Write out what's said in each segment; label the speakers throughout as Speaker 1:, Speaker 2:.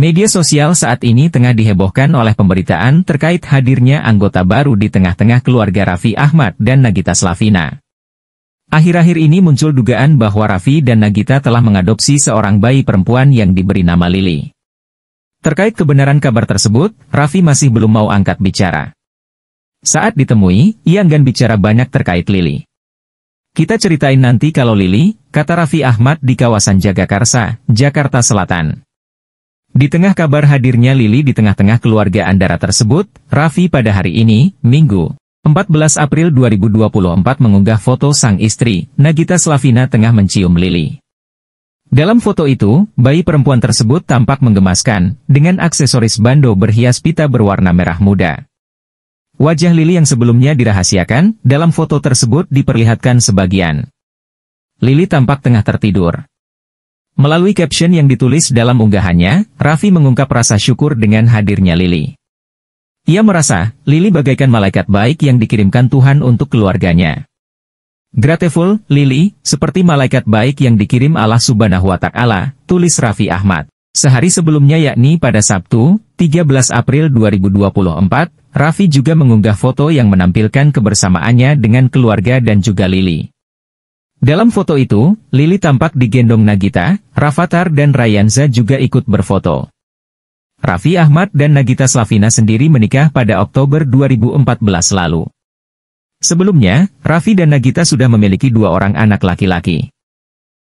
Speaker 1: Media sosial saat ini tengah dihebohkan oleh pemberitaan terkait hadirnya anggota baru di tengah-tengah keluarga Raffi Ahmad dan Nagita Slavina. Akhir-akhir ini muncul dugaan bahwa Raffi dan Nagita telah mengadopsi seorang bayi perempuan yang diberi nama Lili. Terkait kebenaran kabar tersebut, Raffi masih belum mau angkat bicara. Saat ditemui, ia enggan bicara banyak terkait Lili. Kita ceritain nanti kalau Lili, kata Raffi Ahmad di kawasan Jagakarsa, Jakarta Selatan. Di tengah kabar hadirnya Lili di tengah-tengah keluarga Andara tersebut, Raffi pada hari ini, Minggu, 14 April 2024 mengunggah foto sang istri, Nagita Slavina tengah mencium Lili. Dalam foto itu, bayi perempuan tersebut tampak menggemaskan, dengan aksesoris bando berhias pita berwarna merah muda. Wajah Lili yang sebelumnya dirahasiakan, dalam foto tersebut diperlihatkan sebagian. Lili tampak tengah tertidur. Melalui caption yang ditulis dalam unggahannya, Raffi mengungkap rasa syukur dengan hadirnya Lili. Ia merasa, Lili bagaikan malaikat baik yang dikirimkan Tuhan untuk keluarganya. Grateful, Lili, seperti malaikat baik yang dikirim Allah subhanahu wa ta'ala, tulis Raffi Ahmad. Sehari sebelumnya yakni pada Sabtu, 13 April 2024, Raffi juga mengunggah foto yang menampilkan kebersamaannya dengan keluarga dan juga Lili. Dalam foto itu, Lili tampak digendong Nagita, Rafathar dan Rayanza juga ikut berfoto. Raffi Ahmad dan Nagita Slavina sendiri menikah pada Oktober 2014 lalu. Sebelumnya, Raffi dan Nagita sudah memiliki dua orang anak laki-laki.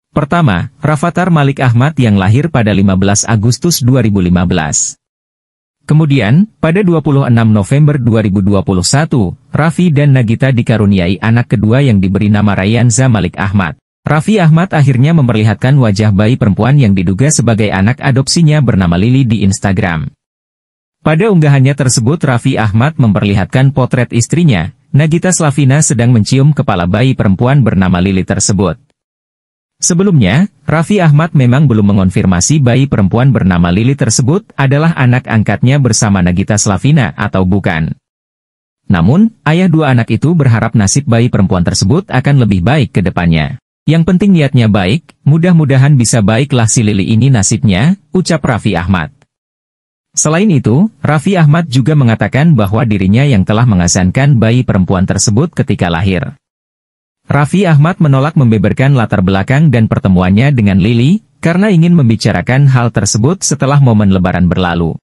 Speaker 1: Pertama, Rafathar Malik Ahmad yang lahir pada 15 Agustus 2015. Kemudian, pada 26 November 2021, Raffi dan Nagita dikaruniai anak kedua yang diberi nama Rayanza Malik Ahmad. Raffi Ahmad akhirnya memperlihatkan wajah bayi perempuan yang diduga sebagai anak adopsinya bernama Lili di Instagram. Pada unggahannya tersebut Raffi Ahmad memperlihatkan potret istrinya, Nagita Slavina sedang mencium kepala bayi perempuan bernama Lili tersebut. Sebelumnya, Raffi Ahmad memang belum mengonfirmasi bayi perempuan bernama Lili tersebut adalah anak angkatnya bersama Nagita Slavina atau bukan. Namun, ayah dua anak itu berharap nasib bayi perempuan tersebut akan lebih baik ke depannya. Yang penting niatnya baik, mudah-mudahan bisa baiklah si Lili ini nasibnya, ucap Raffi Ahmad. Selain itu, Raffi Ahmad juga mengatakan bahwa dirinya yang telah mengasankan bayi perempuan tersebut ketika lahir. Raffi Ahmad menolak membeberkan latar belakang dan pertemuannya dengan Lili, karena ingin membicarakan hal tersebut setelah momen lebaran berlalu.